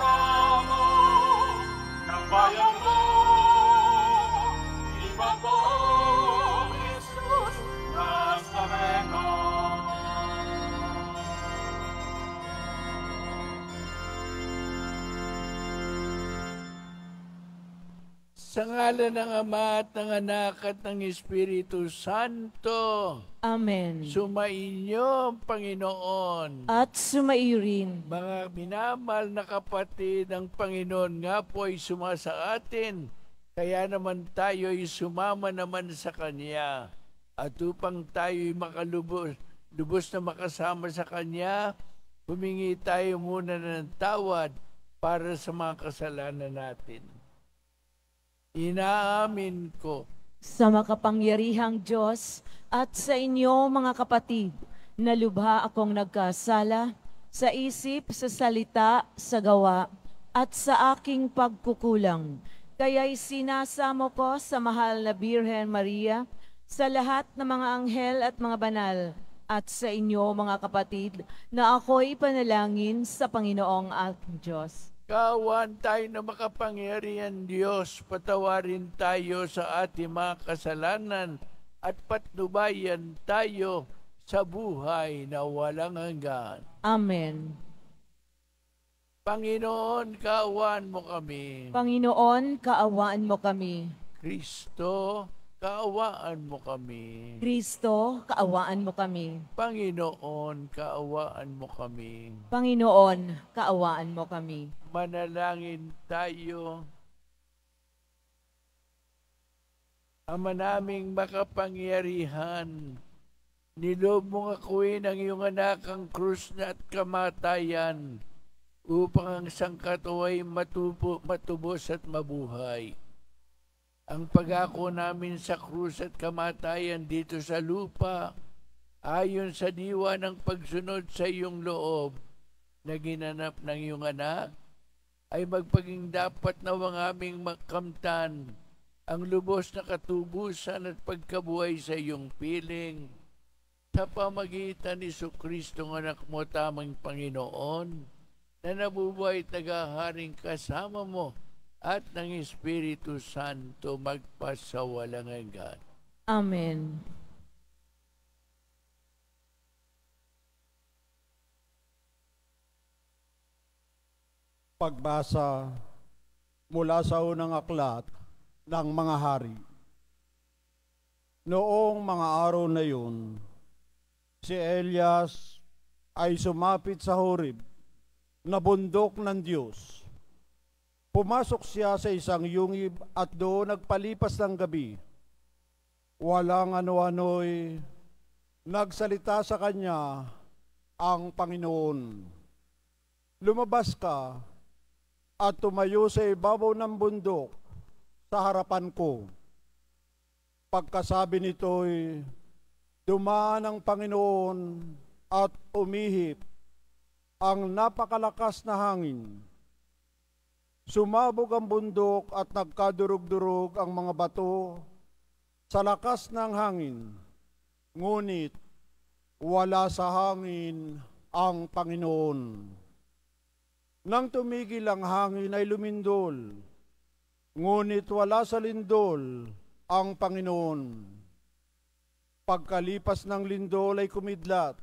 kasama Sa ngala ng Ama at ng Anak at ng Espiritu Santo, Amen. sumainyo, Panginoon. At sumairin. Mga minamahal na kapatid, ang Panginoon nga po ay suma sa atin. Kaya naman tayo ay sumama naman sa Kanya. At upang tayo ay makalubos, lubos na makasama sa Kanya, humingi tayo muna ng tawad para sa mga kasalanan natin. Inaamin ko Sa makapangyarihang Diyos at sa inyo mga kapatid, na lubha akong nagkasala sa isip, sa salita, sa gawa, at sa aking pagkukulang. Kaya'y sinasamo ko sa mahal na Birhen Maria, sa lahat ng mga anghel at mga banal, at sa inyo mga kapatid, na ako'y panalangin sa Panginoong aking Diyos. Kawan tayo na makapangyarihan Diyos, patawarin tayo sa ating mga kasalanan at patnubayan tayo sa buhay na walang hanggan. Amen. Panginoon, kawan mo kami. Panginoon, kaawaan mo kami. Kristo, kaawaan mo kami. Kristo, kaawaan mo kami. Panginoon, kaawaan mo kami. Panginoon, kaawaan mo kami. Manalangin tayo. Ama naming makapangyarihan, nilob mo akuin ang iyong anak ang krus na at kamatayan upang ang sangkatuway matubo, matubos at mabuhay. Ang pagako namin sa krus at kamatayan dito sa lupa, ayon sa diwa ng pagsunod sa iyong loob na ginanap ng iyong anak, ay magpaging dapat na ang aming makamtan ang lubos na katubusan at pagkabuhay sa iyong piling. Sa pamagitan ni Kristo ng anak mo tamang Panginoon na nabubuhay at nagaharing kasama mo at ng Espiritu Santo magpasawalang hanggan. Amen. Pagbasa mula sa unang aklat ng mga hari. Noong mga araw na yun, si Elias ay sumapit sa Horeb na bundok ng Diyos. Pumasok siya sa isang yungib at doon nagpalipas ng gabi. Walang ano-ano'y nagsalita sa kanya ang Panginoon. Lumabas ka at tumayo sa ibabaw ng bundok sa harapan ko. Pagkasabi nito'y dumaan ang Panginoon at umihip ang napakalakas na hangin. Sumabog ang bundok at nagkadurog-durog ang mga bato sa lakas ng hangin. Ngunit wala sa hangin ang Panginoon. Nang tumigil ang hangin ay lumindol, ngunit wala sa lindol ang Panginoon. Pagkalipas ng lindol ay kumidlat,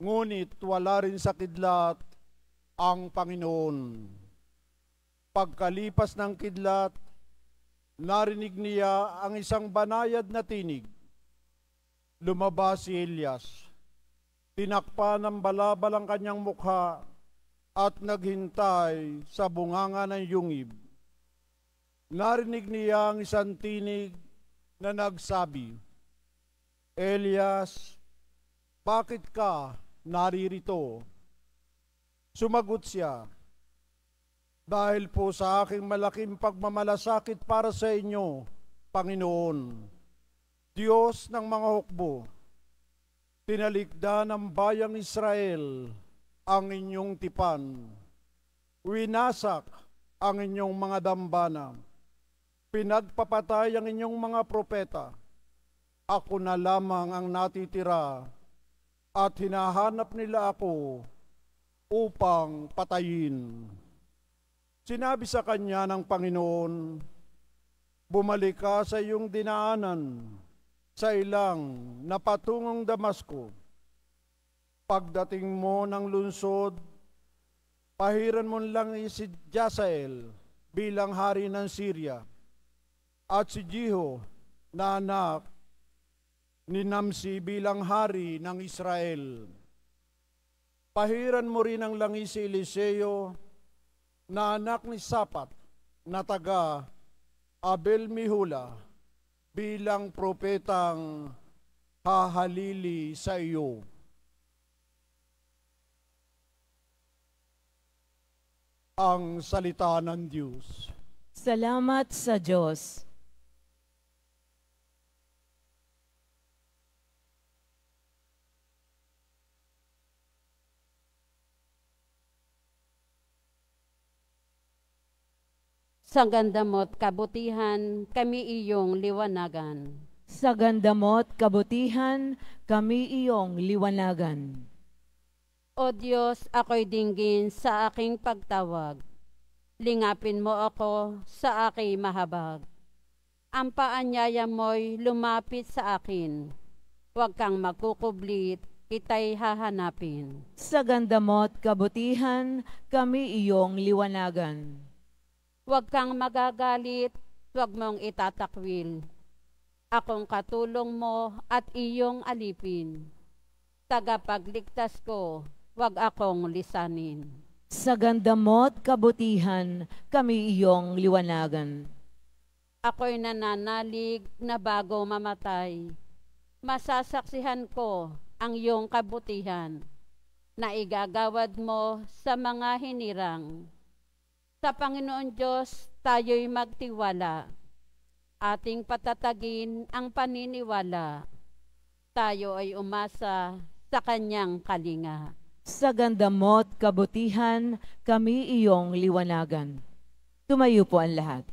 ngunit wala rin sa kidlat ang Panginoon. Pagkalipas ng kidlat, narinig niya ang isang banayad na tinig. Lumabas si Elias. Tinakpa ng balabal ang kanyang mukha at naghintay sa bunganga ng yungib. Narinig niya ang isang tinig na nagsabi, Elias, bakit ka naririto? Sumagot siya, dahil po sa aking malaking pagmamalasakit para sa inyo, Panginoon, Diyos ng mga hukbo, tinalikda ng bayang Israel ang inyong tipan, winasak ang inyong mga dambana, pinagpapatay ang inyong mga propeta, ako na lamang ang natitira at hinahanap nila ako upang patayin. Sinabi sa kanya ng Panginoon, Bumalik ka sa iyong dinaanan sa ilang na patungong Damasco. Pagdating mo ng lungsod, pahiran mo lang si Jasael bilang hari ng Syria at si Jeho na anak ni Namsi bilang hari ng Israel. Pahiran mo rin ang langis si Eliseo na anak ni Sapat na taga Abel Mihula bilang propetang hahalili sa iyo. Ang salita ng Diyos. Salamat sa Diyos. Sa ganda mo't kabutihan, kami iyong liwanagan. Sa ganda mo't kabutihan, kami iyong liwanagan. O Diyos, ako'y dinggin sa aking pagtawag. Lingapin mo ako sa aking mahabag. Ang paanyaya mo'y lumapit sa akin. Huwag kang magkukublit, kita'y hahanapin. Sa ganda mo't kabutihan, kami iyong liwanagan. Huwag kang magagalit, huwag mong itatakwil. Akong katulong mo at iyong alipin. Tagapagligtas ko, huwag akong lisanin. Sa ganda mo't kabutihan, kami iyong liwanagan. Ako'y nananalig na bago mamatay. Masasaksihan ko ang iyong kabutihan na igagawad mo sa mga hinirang sa Panginoon Diyos, tayo'y magtiwala. Ating patatagin ang paniniwala. Tayo ay umasa sa kanyang kalinga. Sa ganda mo't kabutihan, kami iyong liwanagan. Tumayo po ang lahat.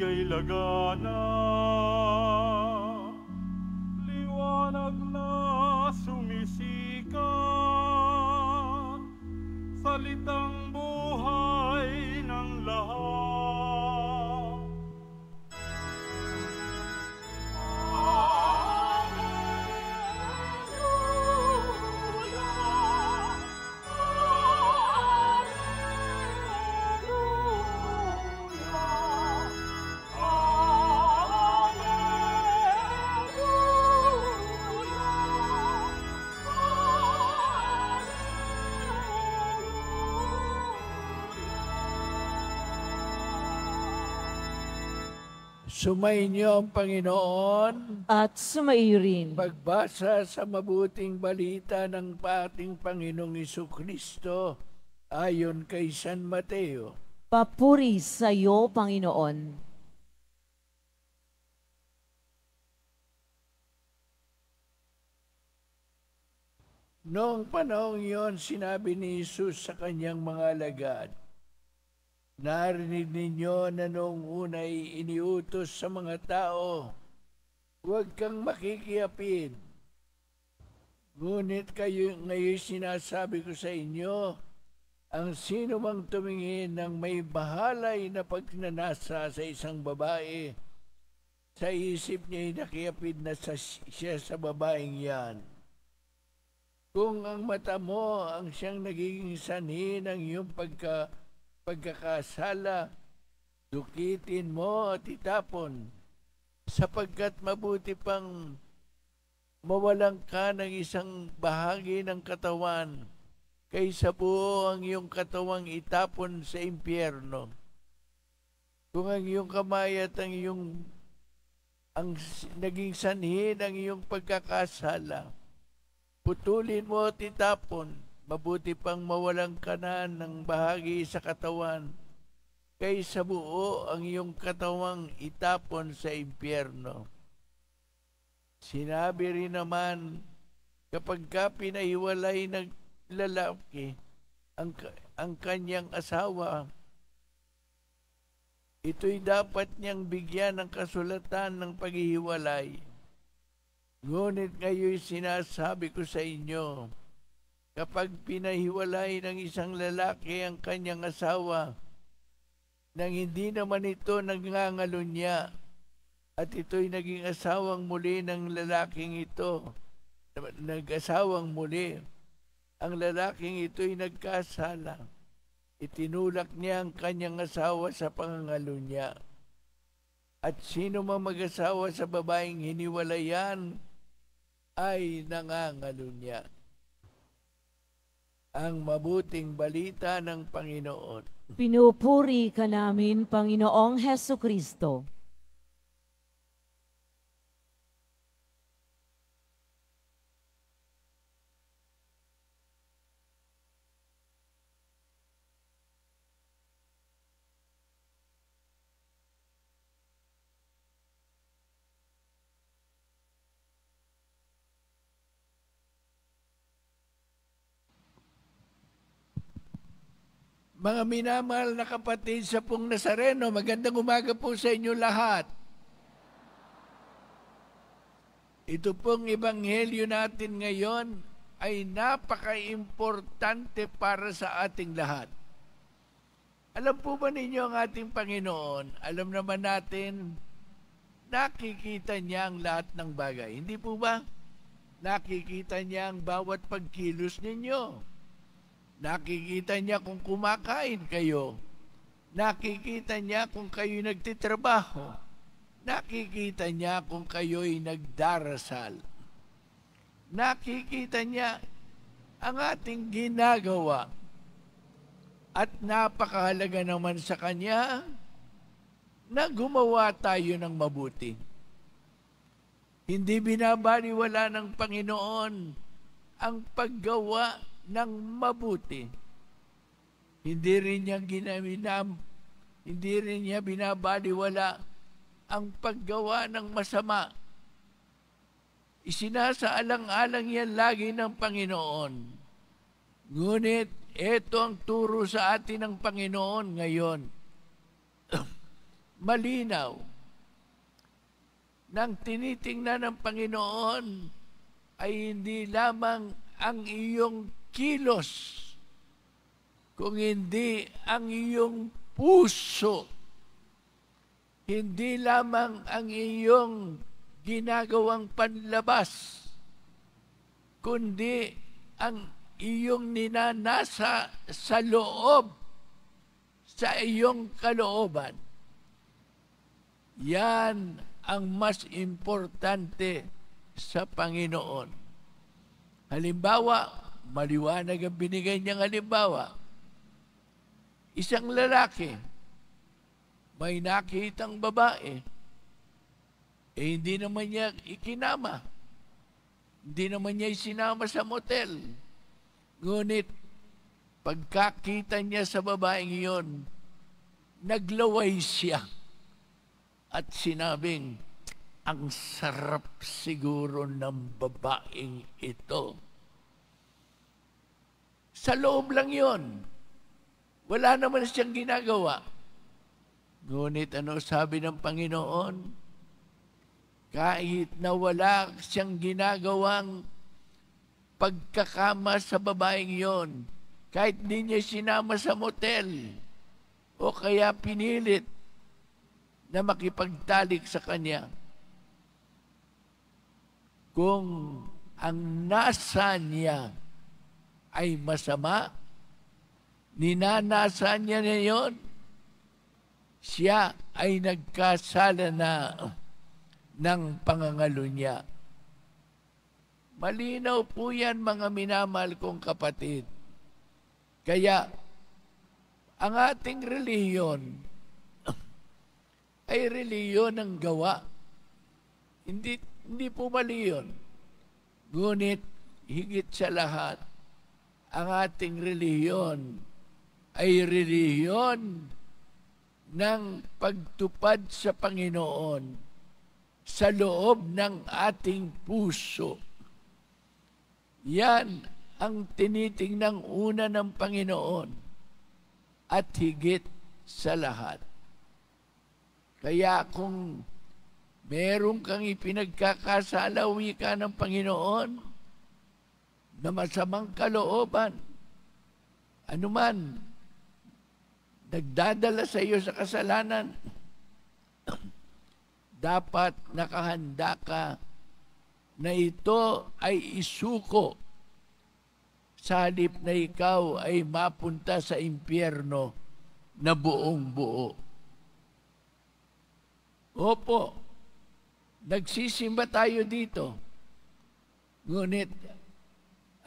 Daigdig ay Sumainyo ang Panginoon At sumairin. pagbasa sa mabuting balita ng ating Panginoong Iso Kristo ayon kay San Mateo. Papuri sa iyo, Panginoon. Noong panahong iyon, sinabi ni Jesus sa kanyang mga alagad, Narinig ninyo na noong unay iniutos sa mga tao, huwag kang makikiapid. Ngunit kayo ngayon sinasabi ko sa inyo, ang sino mang tumingin ng may bahalay na pagnanasa sa isang babae, sa isip niya'y nakiapid na sa, siya sa babaeng yan. Kung ang mata mo ang siyang nagiging sanhi ng iyong pagka, pagkakasala, dukitin mo at itapon, sapagkat mabuti pang mawalan ka ng isang bahagi ng katawan kaysa buo ang iyong katawang itapon sa impyerno. Kung ang iyong kamay at ang iyong ang naging sanhi ng iyong pagkakasala. Putulin mo at itapon, mabuti pang mawalang ka na ng bahagi sa katawan, kaysa buo ang iyong katawang itapon sa impyerno. Sinabi rin naman, kapag ka pinahiwalay ng lalaki ang, ang kanyang asawa, ito'y dapat niyang bigyan ng kasulatan ng paghihiwalay. Ngunit ngayon sinasabi ko sa inyo, kapag pinahiwalay ng isang lalaki ang kanyang asawa, nang hindi naman ito nagngangalunya, at ito'y naging asawang muli ng lalaking ito, nag-asawang muli, ang lalaking ito'y nagkasala. Itinulak niya ang kanyang asawa sa pangangalunya. At sino mang mag-asawa sa babaeng hiniwalayan ay nangangalunya. Ang mabuting balita ng Panginoon. Pinupuri ka namin, Panginoong Heso Kristo. Mga minamahal na kapatid sa pong Nazareno, magandang umaga po sa inyo lahat. Ito pong ebanghelyo natin ngayon ay napaka-importante para sa ating lahat. Alam po ba ninyo ang ating Panginoon? Alam naman natin, nakikita niya ang lahat ng bagay. Hindi po ba? Nakikita niya ang bawat pagkilos ninyo. Nakikita niya kung kumakain kayo. Nakikita niya kung kayo nagtitrabaho. Nakikita niya kung kayo'y nagdarasal. Nakikita niya ang ating ginagawa. At napakahalaga naman sa Kanya na gumawa tayo ng mabuti. Hindi binabaliwala ng Panginoon ang paggawa ng mabuti. Hindi rin niya ginaminam, hindi rin niya binabaliwala ang paggawa ng masama. Isinasaalang-alang yan lagi ng Panginoon. Ngunit ito ang turo sa atin ng Panginoon ngayon. Malinaw. Nang tinitingnan ng Panginoon ay hindi lamang ang iyong kilos, kung hindi ang iyong puso, hindi lamang ang iyong ginagawang panlabas, kundi ang iyong ninanasa sa loob, sa iyong kalooban. Yan ang mas importante sa Panginoon. Halimbawa, maliwanag ang binigay niyang halimbawa. Isang lalaki, may nakitang babae, eh hindi naman niya ikinama. Hindi naman niya isinama sa motel. Ngunit, pagkakita niya sa babaeng iyon, naglaway siya at sinabing, ang sarap siguro ng babaeng ito. Sa loob lang yon. Wala naman siyang ginagawa. Ngunit ano sabi ng Panginoon? Kahit na wala siyang ginagawang pagkakama sa babaeng yon, kahit di niya sinama sa motel, o kaya pinilit na makipagtalik sa kanya, kung ang nasa niya ay masama, ninanasa niya na yon, siya ay nagkasala na ng pangangalo niya. Malinaw po yan mga minamahal kong kapatid. Kaya, ang ating reliyon ay reliyon ng gawa Hindi, hindi po mali yun. Ngunit, higit sa lahat, ang ating reliyon ay reliyon ng pagtupad sa Panginoon sa loob ng ating puso. Yan ang tinitingnang una ng Panginoon at higit sa lahat. Kaya kung meron kang ipinagkakasalawi ka ng Panginoon na masamang kalooban, anuman, nagdadala sa iyo sa kasalanan, dapat nakahanda ka na ito ay isuko sa halip na ikaw ay mapunta sa impyerno na buong buo. Opo, nagsisimba tayo dito. Ngunit,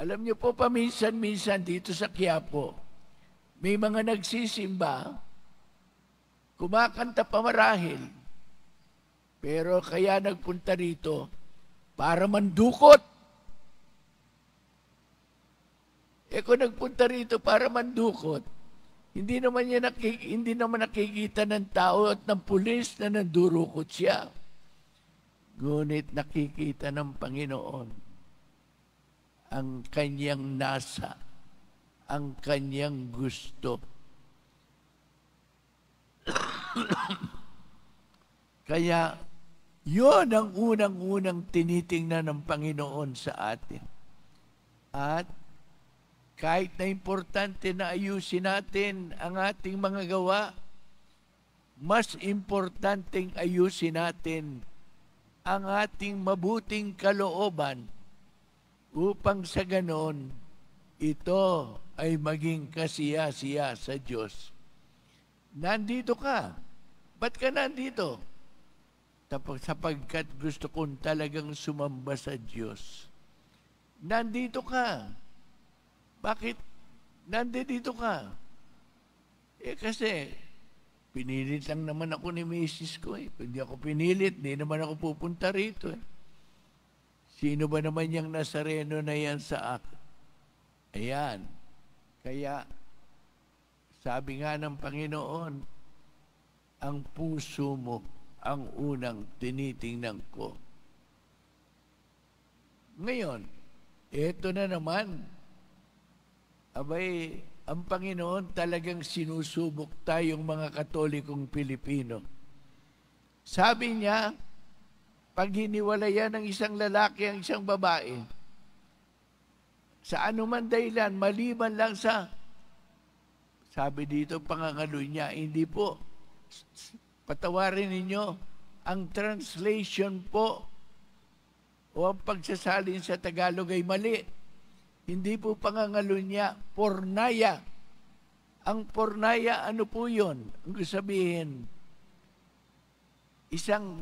alam niyo po paminsan-minsan dito sa Quiapo, may mga nagsisimba, kumakanta pa marahil, pero kaya nagpunta rito para mandukot. Eh kung nagpunta rito para mandukot, hindi naman niya nakik hindi naman nakikita ng tao at ng pulis na nandurukot siya. Ngunit nakikita ng Panginoon ang kanyang nasa, ang kanyang gusto. Kaya, yon ang unang-unang tinitingnan ng Panginoon sa atin. At kahit na importante na ayusin natin ang ating mga gawa, mas importanteng ayusin natin ang ating mabuting kalooban upang sa ganon, ito ay maging kasiya-siya sa Diyos. Nandito ka. Ba't ka nandito? Sapagkat gusto kong talagang sumamba sa Diyos. Nandito ka bakit nandito ka? Eh kasi, pinilit lang naman ako ni Mrs. ko eh. Hindi ako pinilit, hindi naman ako pupunta rito eh. Sino ba naman yung Nazareno na yan sa akin? Ayan. Kaya, sabi nga ng Panginoon, ang puso mo ang unang tinitingnan ko. Ngayon, ito na naman, Abay, ang Panginoon talagang sinusubok tayong mga Katolikong Pilipino. Sabi niya, pag hiniwalayan ng isang lalaki ang isang babae, sa anuman dahilan, maliban lang sa, sabi dito, pangangaloy niya, hindi po, patawarin ninyo, ang translation po o ang pagsasalin sa Tagalog ay mali hindi po pangangalunya, pornaya. Ang pornaya, ano po yun? Ang sabihin, isang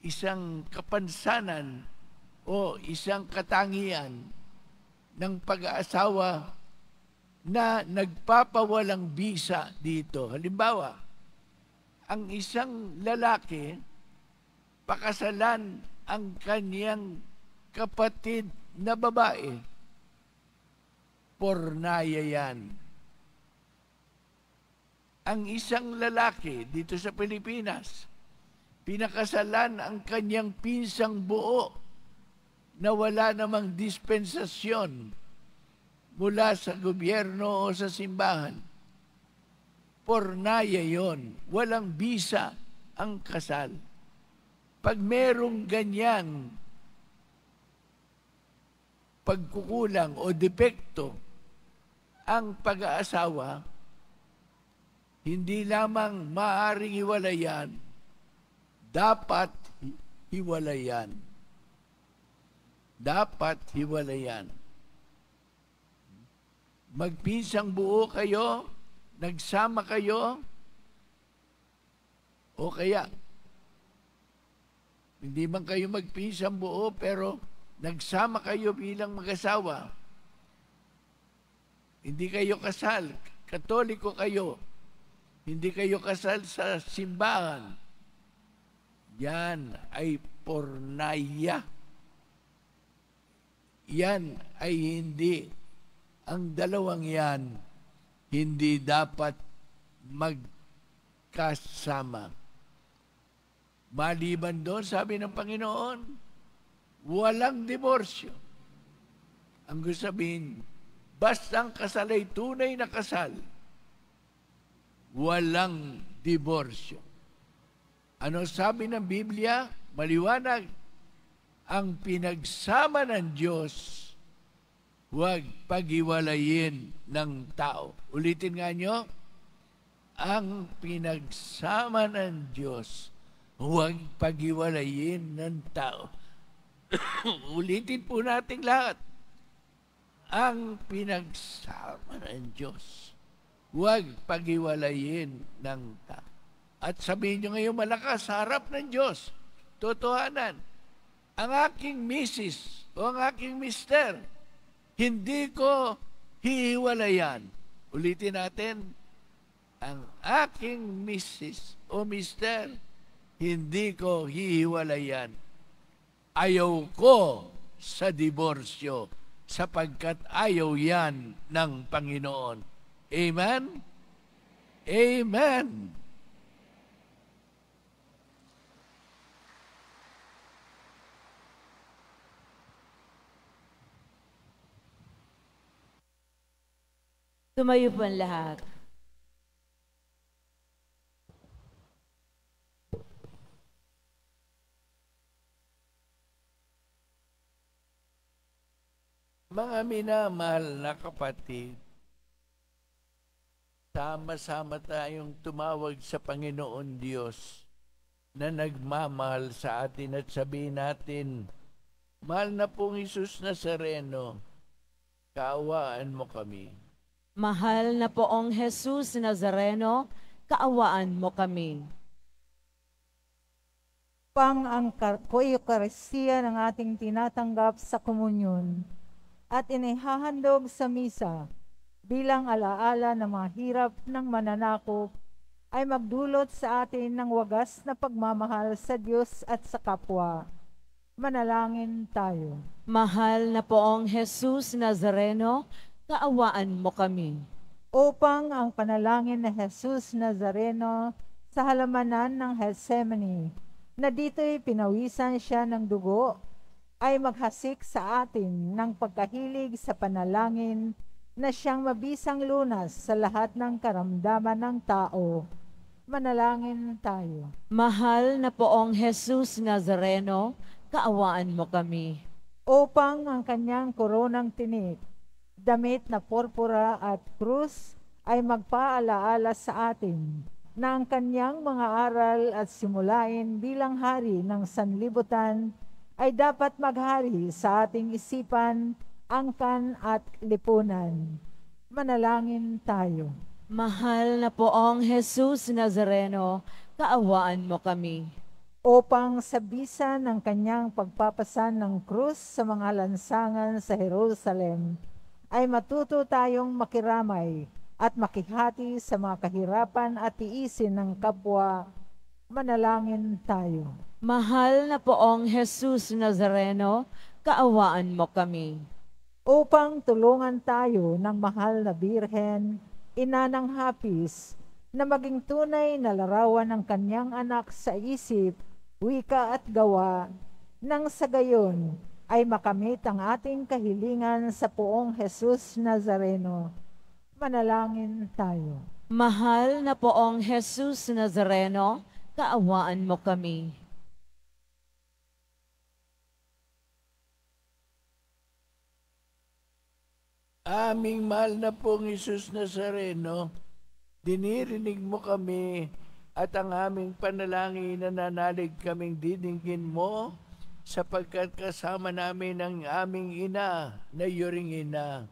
isang kapansanan o isang katangian ng pag-aasawa na nagpapawalang bisa dito. Halimbawa, ang isang lalaki, pakasalan ang kanyang kapatid na babae, pornaya yan. Ang isang lalaki dito sa Pilipinas, pinakasalan ang kanyang pinsang buo na wala namang dispensasyon mula sa gobyerno o sa simbahan. Pornaya yon, walang bisa ang kasal. Pag merong ganyan pagkukulang o depekto ang pag-aasawa, hindi lamang maaring hiwalayan, dapat hiwalayan. Dapat hiwalayan. Magpinsang buo kayo, nagsama kayo, o kaya, hindi man kayo magpinsang buo, pero nagsama kayo bilang mag-asawa, hindi kayo kasal, katoliko kayo, hindi kayo kasal sa simbahan, Yan ay pornaya. Yan ay hindi. Ang dalawang yan, hindi dapat magkasama. Maliban doon, sabi ng Panginoon, walang diborsyo. Ang gusto sabihin, basta ang kasal ay tunay na kasal, walang diborsyo. Ano sabi ng Biblia? Maliwanag, ang pinagsama ng Diyos, huwag paghiwalayin ng tao. Ulitin nga nyo, ang pinagsama ng Diyos, huwag paghiwalayin ng tao. Ulitin po natin lahat. Ang pinagsama ng Diyos, huwag paghiwalayin ng tao. At sabihin nyo ngayon malakas harap ng Diyos, totohanan, ang aking misis o ang aking mister, hindi ko hihiwalayan. Ulitin natin, ang aking misis o mister, hindi ko hihiwalayan. Ayaw ko sa diborsyo sapagkat ayaw yan ng Panginoon. Amen? Amen. Tumayo po ang lahat. Mga minamahal na kapatid, sama-sama tayong tumawag sa Panginoon Diyos na nagmamahal sa atin at sabihin natin, Mahal na pong Isus Nazareno, kaawaan mo kami. Mahal na poong Jesus Nazareno, kaawaan mo kami. pang ang Eucharistia ng ating tinatanggap sa komunyon at inihahandog sa misa bilang alaala ng mga hirap ng mananakop ay magdulot sa atin ng wagas na pagmamahal sa Diyos at sa kapwa. Manalangin tayo. Mahal na poong Jesus Nazareno, kaawaan mo kami. Upang ang panalangin na Jesus Nazareno sa halamanan ng Gethsemane, na dito'y pinawisan siya ng dugo, ay maghasik sa atin ng pagkahilig sa panalangin na siyang mabisang lunas sa lahat ng karamdaman ng tao. Manalangin tayo. Mahal na poong Jesus Nazareno, kaawaan mo kami. Upang ang kanyang koronang tinik, damit na purpura at krus ay magpaalaala sa atin na ang kanyang mga aral at simulain bilang hari ng sanlibutan ay dapat maghari sa ating isipan, angkan at lipunan. Manalangin tayo. Mahal na poong Jesus Nazareno, kaawaan mo kami. Upang sa bisa ng kanyang pagpapasan ng krus sa mga lansangan sa Jerusalem, ay matuto tayong makiramay at makihati sa mga kahirapan at tiisin ng kapwa. Manalangin tayo. Mahal na poong Jesus Nazareno, kaawaan mo kami. Upang tulungan tayo ng mahal na Birhen, ina ng hapis, na maging tunay na larawan ng kanyang anak sa isip, wika at gawa, nang sa gayon ay makamit ang ating kahilingan sa poong Jesus Nazareno. Manalangin tayo. Mahal na poong Jesus Nazareno, kaawaan mo kami. Aming mahal na pong Isus Nazareno, dinirinig mo kami at ang aming panalangin na nanalig kaming didingin mo sapagkat kasama namin ang aming ina na yuring ina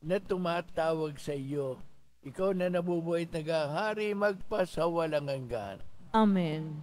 na tumatawag sa iyo. Ikaw na nabubuhay at nagahari magpasawalang hanggan. Amen.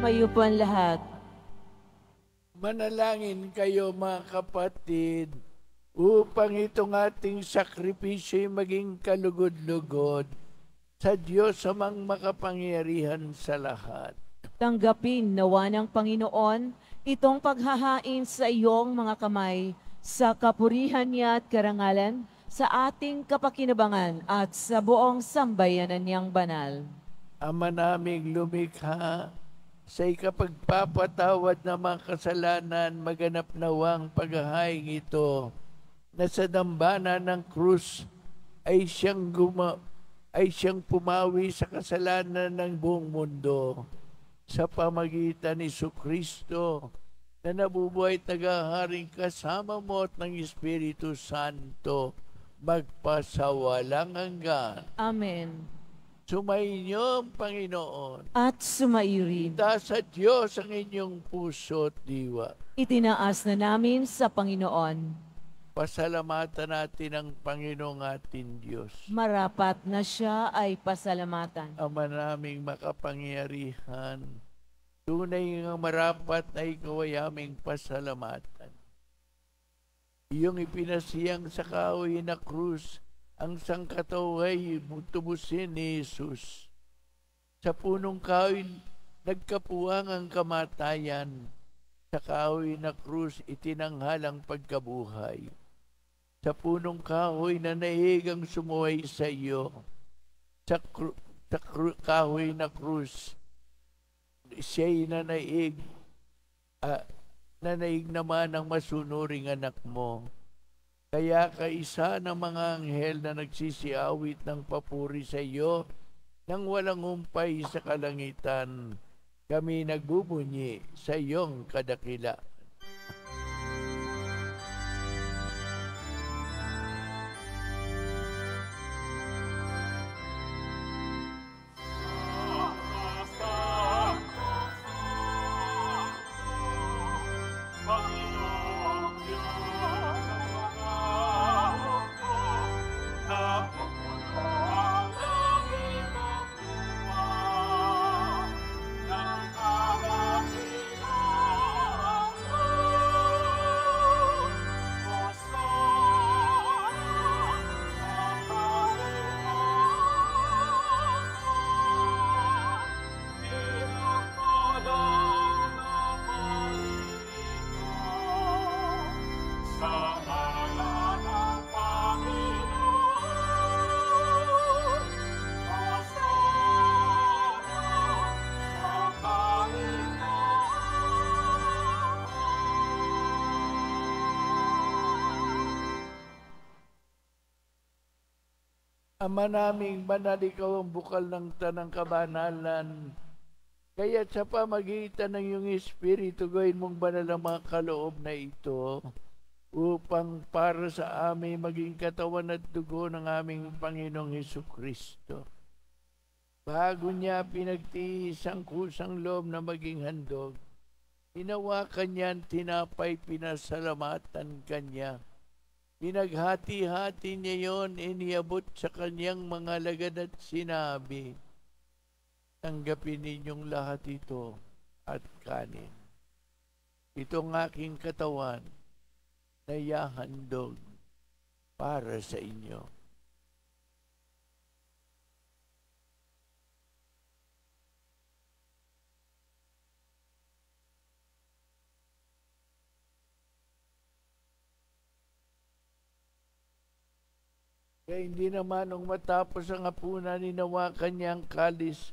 Tumayo po ang lahat. Manalangin kayo mga kapatid upang itong ating sakripisyo ay maging kalugod-lugod sa Diyos amang makapangyarihan sa lahat. Tanggapin nawa ng Panginoon itong paghahain sa iyong mga kamay sa kapurihan niya at karangalan sa ating kapakinabangan at sa buong sambayanan niyang banal. Ama naming lumikha sa ikapagpapatawad ng mga kasalanan, maganap nawang paghahaing ito na sa dambana ng krus ay siyang guma ay siyang pumawi sa kasalanan ng buong mundo sa pamagitan ni Kristo na nabubuhay at nagaharing kasama mo at ng Espiritu Santo magpasawalang hanggan. Amen. Sumainyo ang Panginoon. At sumairin. Ita sa Diyos ang inyong puso at diwa. Itinaas na namin sa Panginoon. Pasalamatan natin ang Panginoong ating Diyos. Marapat na siya ay pasalamatan. Ama naming makapangyarihan, tunay nga marapat na ikaw ay aming pasalamatan. Iyong ipinasiyang sa kahoy na krus, ang sangkataway tubusin ni Jesus. Sa punong kahoy, nagkapuwang ang kamatayan. Sa kahoy na krus, itinanghal ang pagkabuhay. Sa punong kahoy na naihigang sumuhay sa iyo. Sa, kru- sa kru- kahoy na krus, siya'y nanaig, uh, nanaig naman ang masunuring anak mo. Kaya kaisa ng mga anghel na nagsisiawit ng papuri sa iyo, nang walang humpay sa kalangitan, kami nagbubunyi sa iyong kadakila. Ama naming banal, ikaw ang bukal ng tanang kabanalan. Kaya sa pamagitan ng iyong Espiritu, gawin mong banal ang mga kaloob na ito upang para sa amin maging katawan at dugo ng aming Panginoong Heso Kristo. Bago niya pinagtiis ang kusang loob na maging handog, hinawakan niya tinapay, pinasalamatan kanya. Pinaghati-hati niya yon, iniabot sa kanyang mga lagad at sinabi, Tanggapin ninyong lahat ito at kanin. Itong aking katawan na yahandog para sa inyo. Kaya hindi naman nung matapos ang hapunan, ninawakan niya ang kalis.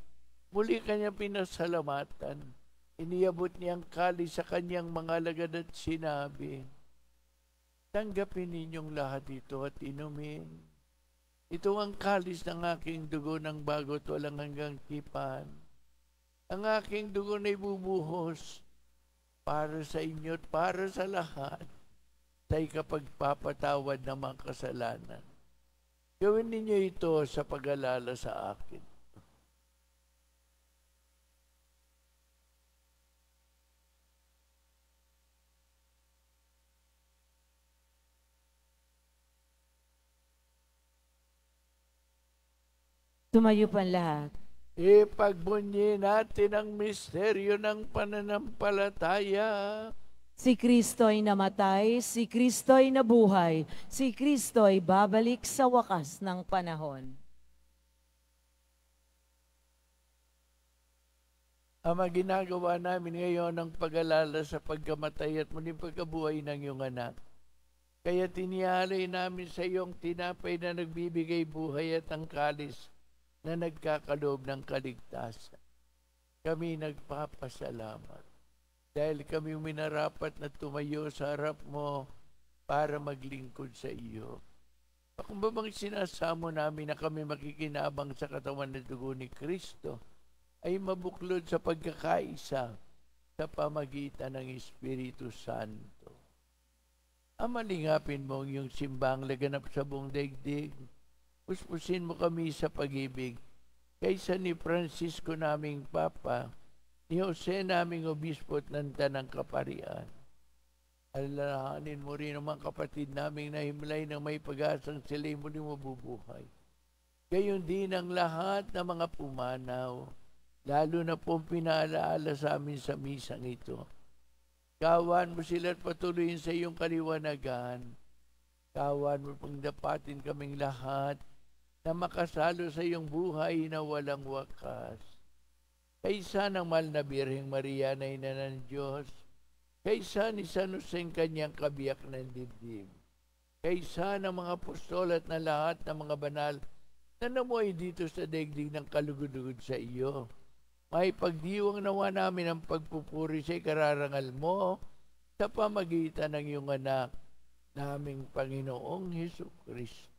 Muli kanya pinasalamatan. Iniabot niya ang kalis sa kanyang mga lagad at sinabi, Tanggapin ninyong lahat ito at inumin. Ito ang kalis ng aking dugo ng bago't walang hanggang kipan. Ang aking dugo na ibubuhos para sa inyo at para sa lahat sa ikapagpapatawad ng mga kasalanan. Gawin ninyo ito sa pag-alala sa akin. Tumayo pa lahat. Ipagbunyi natin ang misteryo ng pananampalataya. Si Kristo'y namatay, si Kristo'y nabuhay, si Kristo'y babalik sa wakas ng panahon. Ama, ginagawa namin ngayon ang pag-alala sa pagkamatay at muling pagkabuhay ng iyong anak. Kaya tinihalay namin sa iyong tinapay na nagbibigay buhay at ang kalis na nagkakaloob ng kaligtasan. Kami nagpapasalamat dahil kami minarapat na tumayo sa harap mo para maglingkod sa iyo. Kung ba bang sinasamo namin na kami makikinabang sa katawan na dugo ni Kristo, ay mabuklod sa pagkakaisa sa pamagitan ng Espiritu Santo. Amalingapin mo ang iyong simbang laganap sa buong daigdig. Puspusin mo kami sa pag-ibig. Kaysa ni Francisco naming Papa, ni Jose naming Obispo at ng Tanang Kaparian. Alalahanin mo rin ang kapatid naming nahimlay ng may pag-asang sila'y muli mabubuhay. Gayon din ang lahat ng mga pumanaw, lalo na pong pinaalaala sa amin sa misang ito. Kawan mo sila at patuloyin sa iyong kaliwanagan. Kawan mo pang dapatin kaming lahat na makasalo sa iyong buhay na walang wakas. Kaysa ng mahal na Birheng Maria na ina ng Diyos, kaysa ni San Jose kanyang kabiyak ng dibdib, kaysa ng mga apostol at na lahat ng mga banal na namuhay dito sa daigdig ng kalugod-ugod sa iyo. May pagdiwang nawa namin ang pagpupuri sa ikararangal mo sa pamagitan ng iyong anak, naming Panginoong Heso Kristo.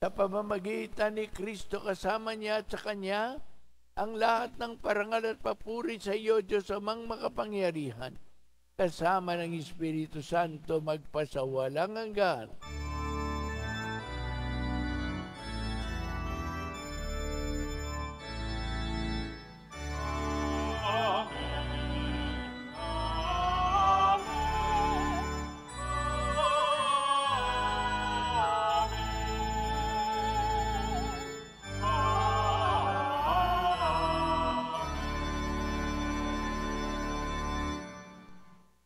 Sa pamamagitan ni Kristo kasama niya at sa Kanya, ang lahat ng parangal at papuri sa iyo, Diyos amang makapangyarihan, kasama ng Espiritu Santo magpasawalang hanggan.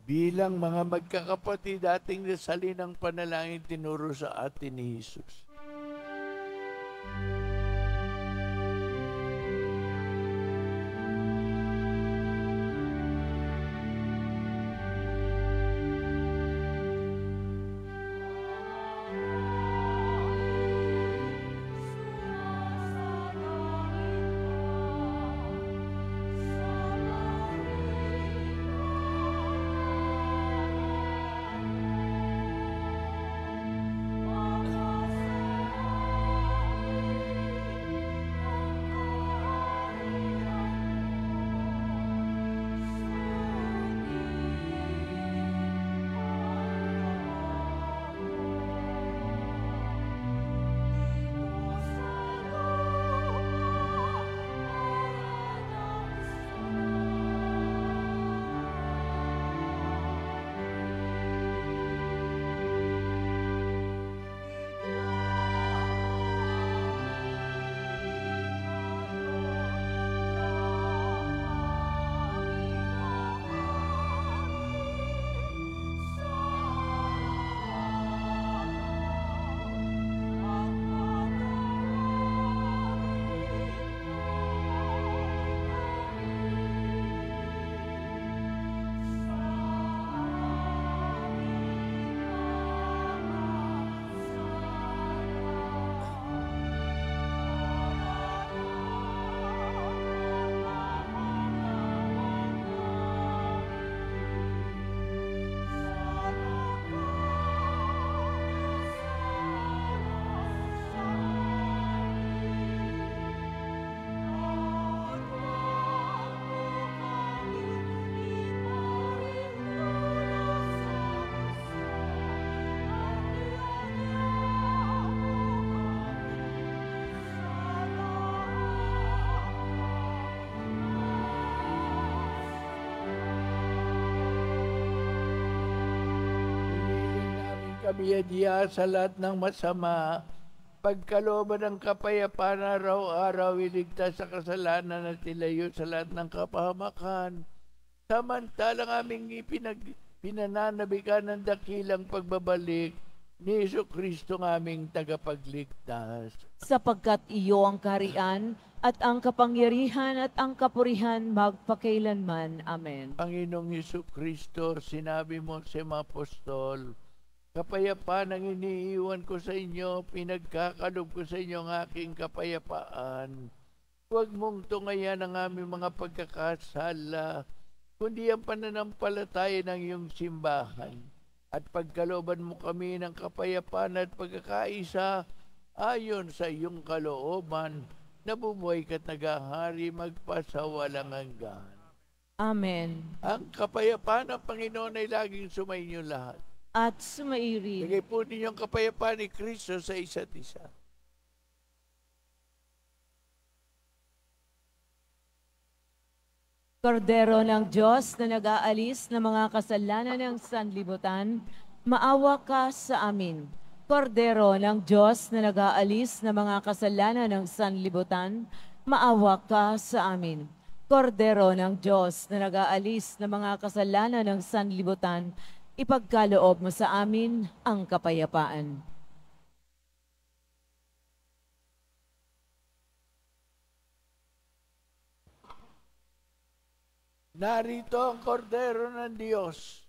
Bilang mga magkakapatid, ating nasalin ang panalangin tinuro sa atin ni Jesus. Amen. Kami adya sa lahat ng masama, pagkalooban ng kapayapaan araw-araw, iligtas sa kasalanan at ilayo sa lahat ng kapahamakan. Samantalang aming ipinag, pinananabikan ng dakilang pagbabalik ni Yesu Kristo ng aming tagapagligtas. sapagkat iyo ang kaharian at ang kapangyarihan at ang kapurihan magpakailanman. Amen. Panginoong Yesu Kristo, sinabi mo sa mga apostol, Kapayapaan ang iniiwan ko sa inyo, pinagkakalob ko sa inyo ang aking kapayapaan. Huwag mong tungayan ang aming mga pagkakasala, kundi ang pananampalataya ng iyong simbahan. At pagkalooban mo kami ng kapayapaan at pagkakaisa, ayon sa iyong kalooban, nabubuhay ka't nagahari magpasawalang hanggan. Amen. Ang kapayapaan ng Panginoon ay laging sumainyo lahat. At sumairi. Bigay po ninyong kapayapaan ni Kristo sa isa't isa. Kordero ng Diyos na nag-aalis ng mga kasalanan ng sanlibutan, maawa ka sa amin. Kordero ng Diyos na nag-aalis ng mga kasalanan ng sanlibutan, maawa ka sa amin. Kordero ng Diyos na nag-aalis ng mga kasalanan ng sanlibutan, ipagkaloob mo sa amin ang kapayapaan. Narito ang kordero ng Diyos.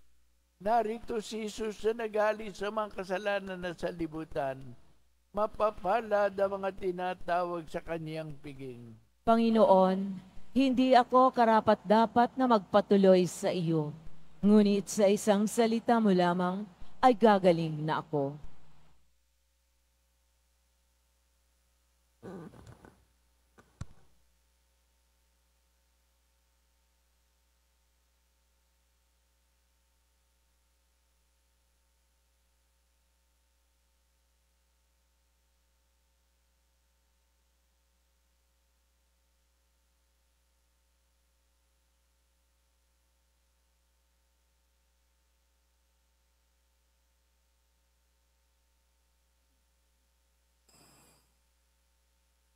Narito si Jesus na nagali sa mga kasalanan na sa libutan. Mapapalad ang mga tinatawag sa kaniyang piging. Panginoon, hindi ako karapat-dapat na magpatuloy sa iyo. Ngunit sa isang salita mo lamang ay gagaling na ako.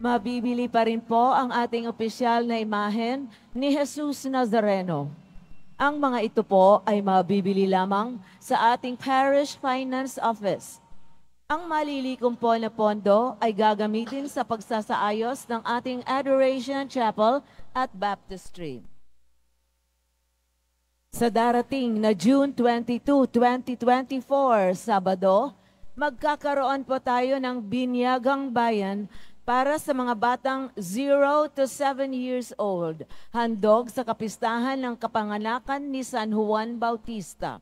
Mabibili pa rin po ang ating opisyal na imahen ni Jesus Nazareno. Ang mga ito po ay mabibili lamang sa ating Parish Finance Office. Ang malilikom po na pondo ay gagamitin sa pagsasaayos ng ating Adoration Chapel at Baptistry. Sa darating na June 22, 2024, Sabado, magkakaroon po tayo ng Binyagang Bayan para sa mga batang 0 to 7 years old, handog sa kapistahan ng kapanganakan ni San Juan Bautista.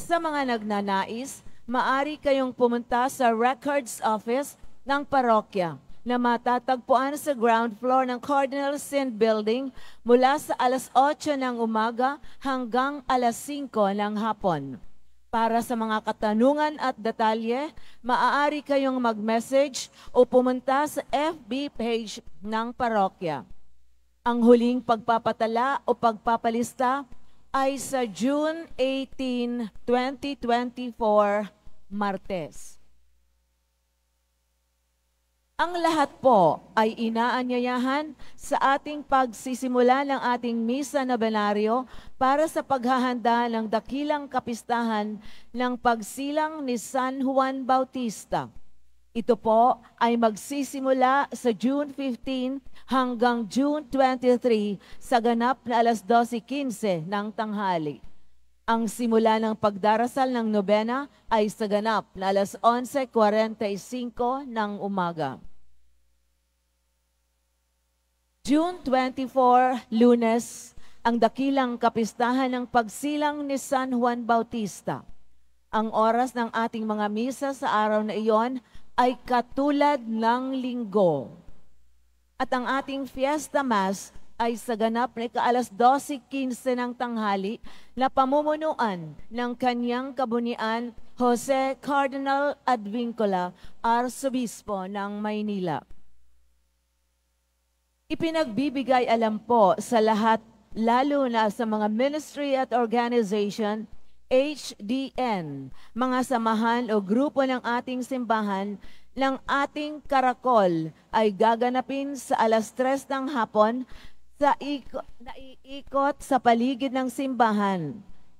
Sa mga nagnanais, maari kayong pumunta sa records office ng parokya na matatagpuan sa ground floor ng Cardinal Sin Building mula sa alas 8 ng umaga hanggang alas 5 ng hapon. Para sa mga katanungan at detalye, maaari kayong mag-message o pumunta sa FB page ng parokya. Ang huling pagpapatala o pagpapalista ay sa June 18, 2024, Martes. Ang lahat po ay inaanyayahan sa ating pagsisimula ng ating misa na benaryo para sa paghahanda ng dakilang kapistahan ng pagsilang ni San Juan Bautista. Ito po ay magsisimula sa June 15 hanggang June 23 sa ganap na alas 12.15 ng tanghali. Ang simula ng pagdarasal ng nobena ay sa ganap na alas 11.45 ng umaga. June 24, lunes, ang dakilang kapistahan ng pagsilang ni San Juan Bautista. Ang oras ng ating mga misa sa araw na iyon ay katulad ng linggo. At ang ating fiesta mass ay sa ganap na ikaalas 12.15 ng tanghali na pamumunuan ng kanyang kabunian Jose Cardinal Advincula, Arsobispo ng Maynila. Ipinagbibigay alam po sa lahat, lalo na sa mga ministry at organization, HDN, mga samahan o grupo ng ating simbahan, ng ating karakol ay gaganapin sa alas 3 ng hapon sa iko, naiikot sa paligid ng simbahan.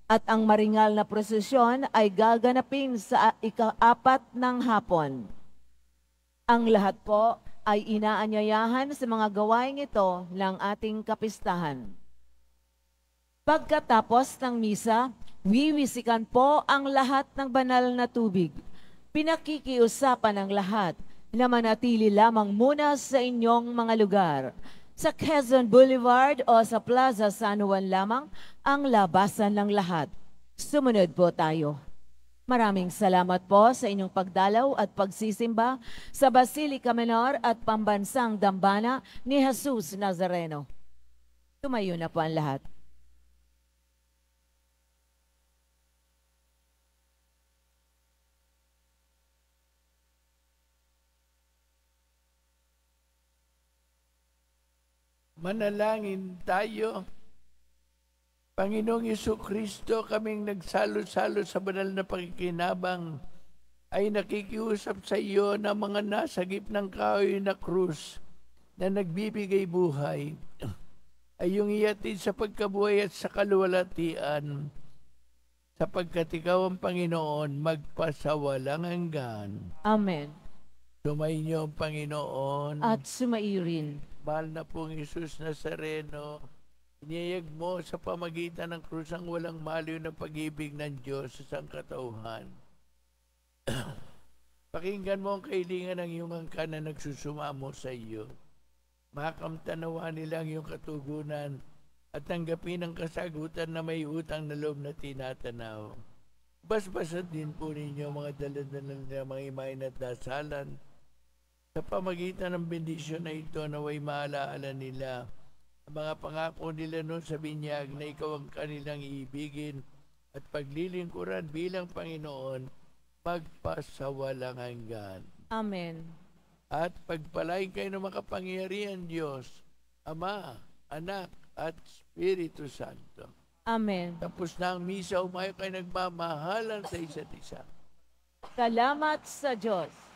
At ang maringal na prosesyon ay gaganapin sa ika-apat ng hapon. Ang lahat po ay inaanyayahan sa mga gawain ito ng ating kapistahan. Pagkatapos ng misa, wiwisikan po ang lahat ng banal na tubig. Pinakikiusapan ng lahat na manatili lamang muna sa inyong mga lugar. Sa Quezon Boulevard o sa Plaza San Juan lamang ang labasan ng lahat. Sumunod po tayo. Maraming salamat po sa inyong pagdalaw at pagsisimba sa Basilica Menor at Pambansang Dambana ni Jesus Nazareno. Tumayo na po ang lahat. Manalangin tayo. Panginoong Yeso Kristo, kaming nagsalo-salo sa banal na pakikinabang, ay nakikiusap sa iyo na mga nasagip ng kahoy na krus na nagbibigay buhay, ay yung iyatid sa pagkabuhay at sa kaluwalhatian, sapagkat ikaw ang Panginoon, magpasawalang hanggan. Amen. Sumainyo ang Panginoon. At sumairin. Mahal na pong Jesus Nazareno, iniyayag mo sa pamagitan ng krus ang walang maliw na pag-ibig ng Diyos sa sangkatauhan. Pakinggan mo ang kailingan ng iyong angka na nagsusumamo sa iyo. Makamtanawa nila ang iyong katugunan at tanggapin ang kasagutan na may utang na loob na tinatanaw. Basbasat din po ninyo mga daladala ng mga imahin at dasalan sa pamagitan ng bendisyon na ito naway maalaala nila ang mga pangako nila noon sa binyag na ikaw ang kanilang iibigin at paglilingkuran bilang Panginoon magpasawalang hanggan. Amen. At pagpalain kayo ng makapangyarihan Diyos, Ama, Anak, at Espiritu Santo. Amen. Tapos na ang misa, umayo kayo nagmamahalan sa isa't isa. Salamat sa Diyos.